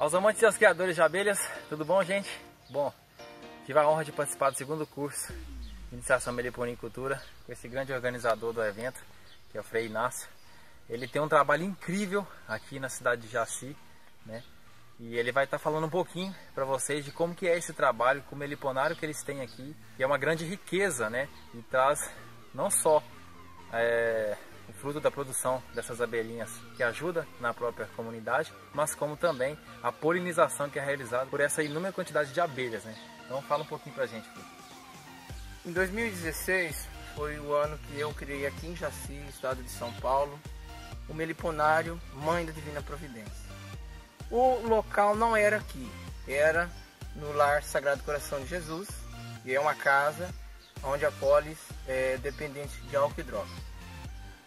Aos amantes e aos criadores de abelhas, tudo bom, gente? Bom, tive a honra de participar do segundo curso de Iniciação Meliponicultura com esse grande organizador do evento, que é o Frei Inácio. Ele tem um trabalho incrível aqui na cidade de Jaci, né? E ele vai estar falando um pouquinho para vocês de como que é esse trabalho, como meliponário que eles têm aqui, que é uma grande riqueza, né? E traz não só é, fruto da produção dessas abelhinhas que ajuda na própria comunidade, mas como também a polinização que é realizada por essa inúmera quantidade de abelhas, né? Então fala um pouquinho pra gente. Filho. Em 2016 foi o ano que eu criei aqui em Jaci, estado de São Paulo, o meliponário Mãe da Divina Providência. O local não era aqui, era no Lar Sagrado Coração de Jesus, e é uma casa onde a polis é dependente de álcool e droga.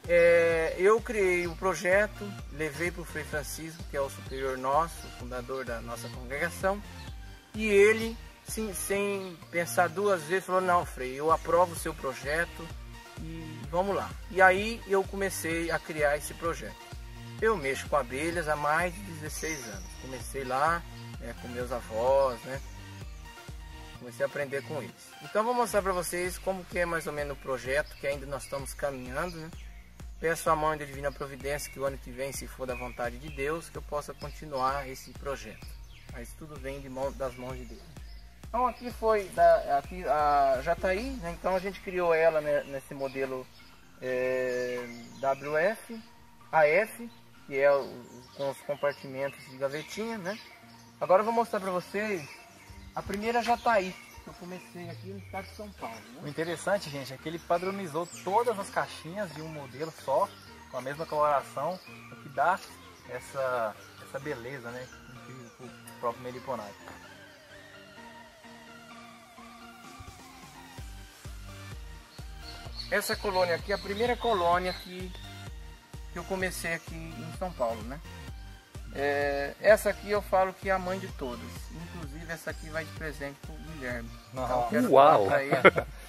É, eu criei o projeto, levei para o Frei Francisco, que é o superior nosso, fundador da nossa congregação, e ele, sim, sem pensar duas vezes, falou: Não, Frei, eu aprovo o seu projeto e vamos lá. E aí eu comecei a criar esse projeto. Eu mexo com abelhas há mais de 16 anos. Comecei lá é, com meus avós, né? Comecei a aprender com eles. Então vou mostrar para vocês como que é mais ou menos o projeto, que ainda nós estamos caminhando, né? Peço à mãe da Divina Providência que o ano que vem, se for da vontade de Deus, que eu possa continuar esse projeto. Mas tudo vem mão, das mãos de Deus. Então aqui foi da, aqui a Jataí, né? então a gente criou ela né, nesse modelo é, WF, AF, que é o, com os compartimentos de gavetinha, né? Agora eu vou mostrar para vocês a primeira Jataí, eu comecei aqui no estado de São Paulo. Né? O interessante, gente, é que ele padronizou todas as caixinhas de um modelo só, com a mesma coloração, o que dá essa, essa beleza, né? O próprio meliponário. Essa colônia aqui é a primeira colônia que que eu comecei aqui em São Paulo, né? É, essa aqui eu falo que é a mãe de todas. Inclusive essa aqui vai de presente pro Guilherme. Então, Uau!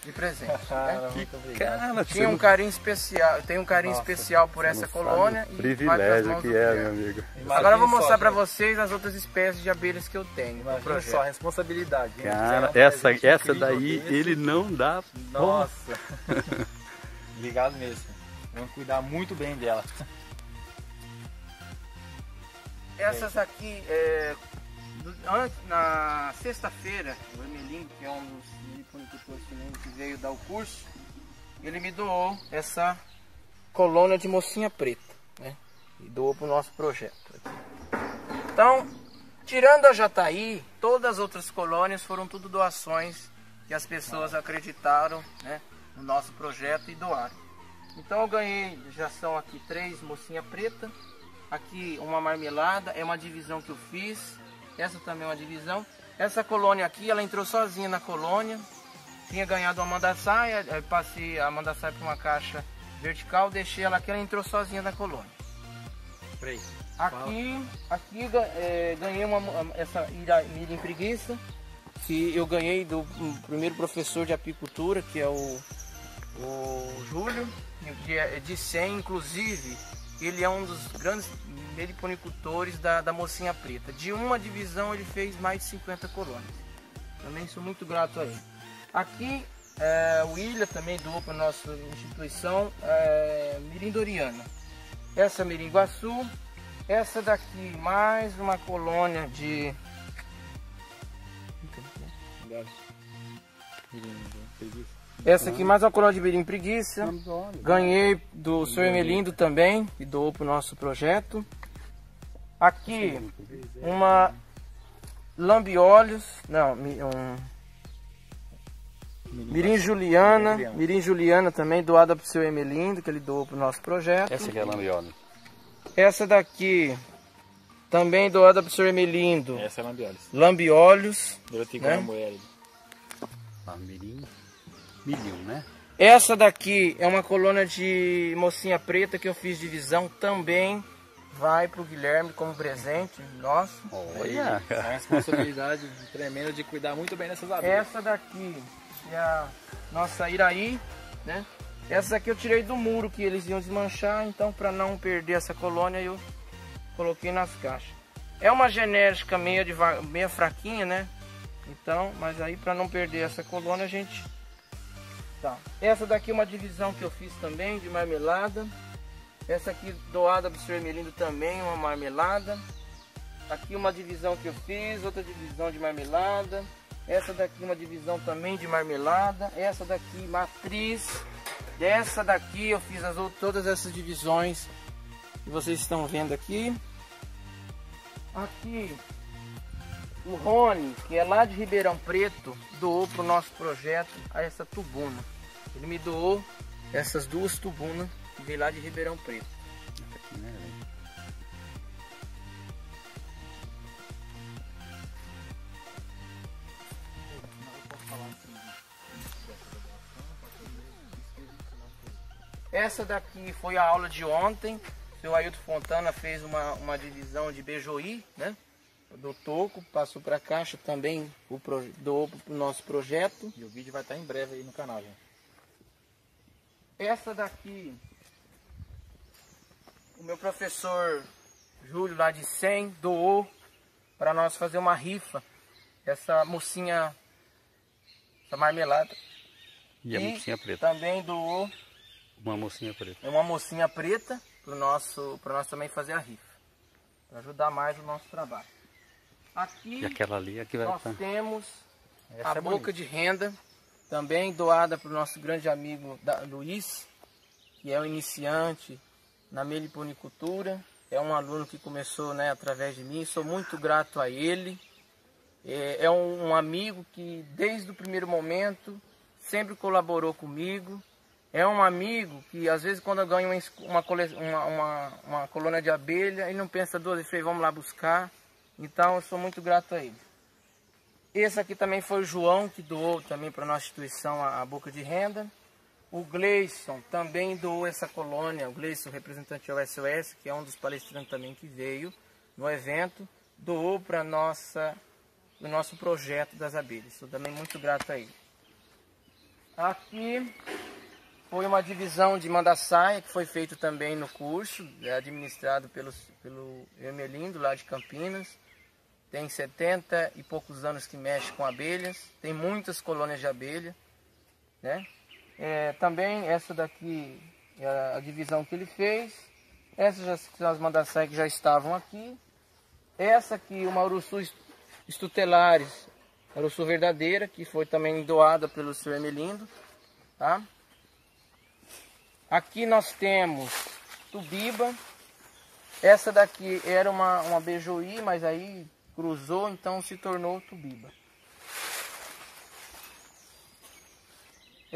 de presente. Cara, né? cara, Tinha um carinho especial, tem um carinho Nossa, especial por essa colônia. E privilégio que é, meu amigo. Imagina Agora eu vou mostrar para vocês as outras espécies de abelhas que eu tenho. Imagina só a responsabilidade. Cara, essa, essa daí desse. ele não dá. Nossa! Ligado mesmo. Vamos cuidar muito bem dela. Essas aqui, é, na sexta-feira, o Emelindo, que é um dos ponicultores que veio dar o curso, ele me doou essa colônia de mocinha preta, né? E doou para o nosso projeto. Então, tirando a Jataí, todas as outras colônias foram tudo doações que as pessoas acreditaram né, no nosso projeto e doaram. Então eu ganhei, já são aqui três mocinha preta, aqui uma marmelada, é uma divisão que eu fiz, essa também é uma divisão. Essa colônia aqui, ela entrou sozinha na colônia, tinha ganhado uma mandaçaia, passei a mandaçaia para uma caixa vertical, deixei ela aqui, ela entrou sozinha na colônia. Aqui, aqui é, ganhei uma, essa milha em preguiça, que eu ganhei do primeiro professor de apicultura, que é o, o Júlio de, de 100, inclusive, ele é um dos grandes meliponicultores da, da Mocinha Preta. De uma divisão ele fez mais de 50 colônias. Também sou muito grato a ele. Aqui é, o Ilha também doou para a nossa instituição é, Mirindoriana. Essa é Miringuaçu. Essa daqui mais uma colônia de... Essa aqui mais uma coroa de birim preguiça. Ganhei do seu Emelindo também, que doou para o nosso projeto. Aqui uma lambiolhos, não, um Mirim Juliana, Mirim Juliana também doada para o seu Emelindo, que ele doou para o nosso projeto. Essa aqui é a. Essa daqui também doada para o seu Emelindo. Essa é lambiolhos. Lambiolhos. Né? Lambirim milhão, né? Essa daqui é uma colônia de mocinha preta que eu fiz divisão também. Vai para o Guilherme como presente nosso. Olha! É uma responsabilidade tremenda de cuidar muito bem dessas abelhas. Essa daqui é a nossa Iraí, né? Essa daqui eu tirei do muro que eles iam desmanchar, então para não perder essa colônia eu coloquei nas caixas. É uma genética meia, de, meia fraquinha, né? Então, mas aí para não perder essa colônia a gente... Tá. Essa daqui é uma divisão que eu fiz também de marmelada. Essa aqui doada para o. Melindo também, uma marmelada. Aqui uma divisão que eu fiz, outra divisão de marmelada. Essa daqui uma divisão também de marmelada. Essa daqui matriz. Dessa daqui eu fiz as, todas essas divisões que vocês estão vendo aqui. Aqui o Rony, que é lá de Ribeirão Preto, doou para o nosso projeto essa tubuna. Ele me doou essas duas tubunas veio lá de Ribeirão Preto. Essa daqui foi a aula de ontem. O seu Ailton Fontana fez uma, uma divisão de beijoí, né? Do toco, passou para a caixa também, o pro, doou para o nosso projeto. E o vídeo vai estar em breve aí no canal, gente. Essa daqui, o meu professor Júlio lá de 100 doou para nós fazer uma rifa. Essa mocinha, essa marmelada. E a mocinha preta. Também doou uma mocinha preta. É uma mocinha preta para nosso, para nós também fazer a rifa. Para ajudar mais o nosso trabalho. Aqui e aquela ali aqui vai nós estar. temos Essa a é boca bonita. de renda, também doada para o nosso grande amigo da, Luiz, que é um iniciante na meliponicultura. É um aluno que começou né, através de mim, sou muito grato a ele. É, é um, amigo que desde o primeiro momento sempre colaborou comigo é um amigo que às vezes quando ganha uma, uma, uma, uma colônia de abelha, ele não pensa duas vezes, vamos lá buscar. Então eu sou muito grato a ele. Esse aqui também foi o João que doou também para a nossa instituição a, a, boca de renda. O Gleison também doou essa colônia, o Gleison, representante do SOS, que é um dos palestrantes também que veio no evento, doou para o nosso projeto das abelhas. Sou também muito grato a ele. Aqui foi uma divisão de Mandaçaia que foi feito também no curso, é administrado pelo, pelo Emelindo, lá de Campinas. Tem 70 e poucos anos que mexe com abelhas, tem muitas colônias de abelha. Né? É, também essa daqui é a divisão que ele fez. Essas já são as que já estavam aqui. Essa aqui, uma Urussu estutelares, Urussu verdadeira, que foi também doada pelo senhor Emelindo. Tá? Aqui nós temos tubiba. Essa daqui era uma, uma beijoí, mas aí cruzou, então se tornou tubiba.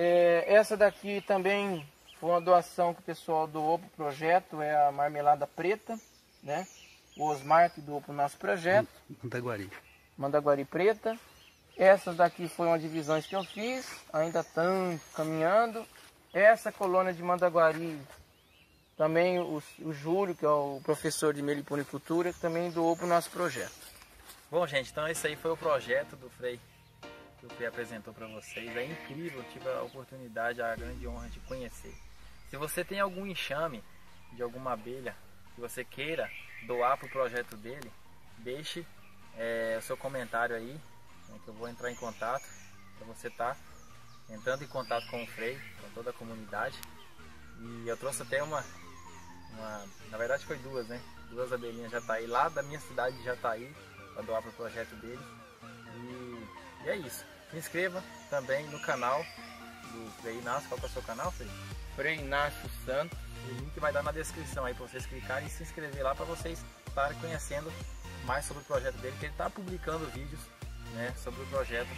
É, essa daqui também foi uma doação que o pessoal doou para o projeto, é a marmelada preta, né? O Osmar que doou para o nosso projeto. Mandaguari. Mandaguari preta. Essas daqui foram as divisões que eu fiz, ainda estão caminhando. Essa colônia de Mandaguari, também o, o Júlio, que é o professor de meliponicultura, também doou para o nosso projeto. Bom, gente, então esse aí foi o projeto do Frei que o Frei apresentou para vocês. É incrível, tive a oportunidade, a grande honra de conhecer. Se você tem algum enxame de alguma abelha que você queira doar para o projeto dele, deixe é, o seu comentário aí, né, que eu vou entrar em contato para você estar tá entrando em contato com o Frei, com toda a comunidade. E eu trouxe até uma, uma na verdade foi duas, né? Duas abelhinhas já tá aí lá da minha cidade já tá aí para doar para o projeto dele. E, é isso. Se inscreva também no canal do Frei Inácio. Qual é o seu canal, Frei? Frei Inácio Santos. O link vai dar na descrição aí para vocês clicarem e se inscrever lá para vocês estarem conhecendo mais sobre o projeto dele, que ele está publicando vídeos né, sobre o projeto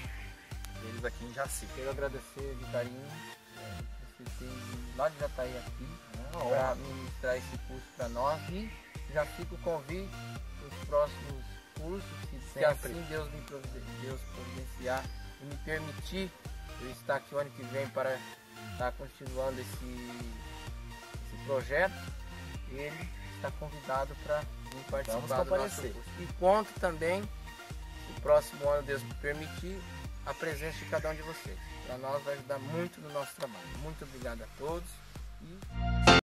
deles aqui em Jaci. Quero agradecer de carinho é, você ter lá de Jataí aqui né, para ministrar esse curso para nós e já fica o convite para os próximos cursos, que se assim Deus me Deus providenciar e me permitir eu estar aqui o ano que vem para estar continuando esse, esse projeto, ele está convidado para vir participar do nosso curso. E conto também, no próximo ano, Deus me permitir, a presença de cada um de vocês. Para nós vai ajudar muito no nosso trabalho. Muito obrigado a todos e